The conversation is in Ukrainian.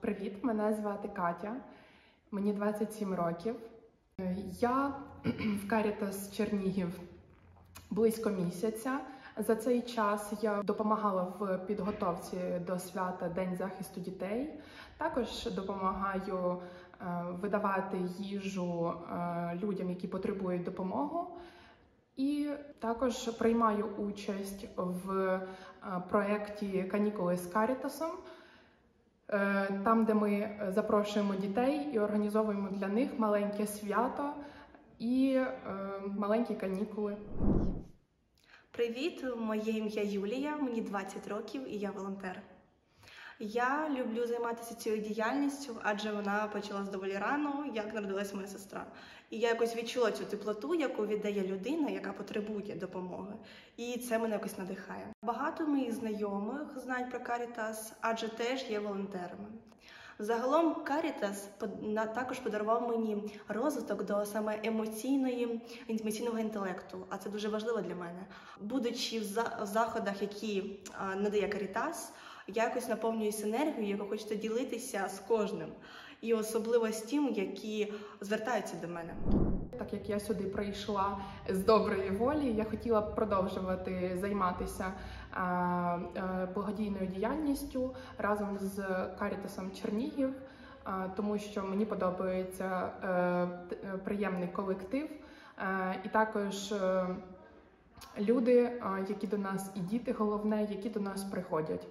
Привіт, мене звати Катя, мені 27 років. Е, Я в Caritas Чернігів близько місяця. За цей час я допомагала в підготовці до свята День захисту дітей. Також допомагаю е, видавати їжу е, людям, які потребують допомогу. І також приймаю участь в проєкті Канікули з Карітасом, там, де ми запрошуємо дітей і організовуємо для них маленьке свято і е, маленькі канікули. Привіт, моє ім'я Юлія, мені 20 років і я волонтер. Я люблю займатися цією діяльністю, адже вона почалась доволі рано, як народилась моя сестра. І я якось відчула цю теплоту, яку віддає людина, яка потребує допомоги. І це мене якось надихає. Багато моїх знайомих знають про Карітас, адже теж є волонтерами. Загалом Карітас також подарував мені розвиток до саме емоційної емоційного інтелекту, а це дуже важливо для мене. Будучи в заходах, які надає Карітас, я якось наповнююсь енергією, яку хочете ділитися з кожним, і особливо з тим, які звертаються до мене. Так як я сюди прийшла з доброї волі, я хотіла продовжувати займатися е, е, благодійною діяльністю разом з Карітасом Чернігів, е, тому що мені подобається приємний колектив, і також люди, які до нас, і діти головне, які до нас приходять.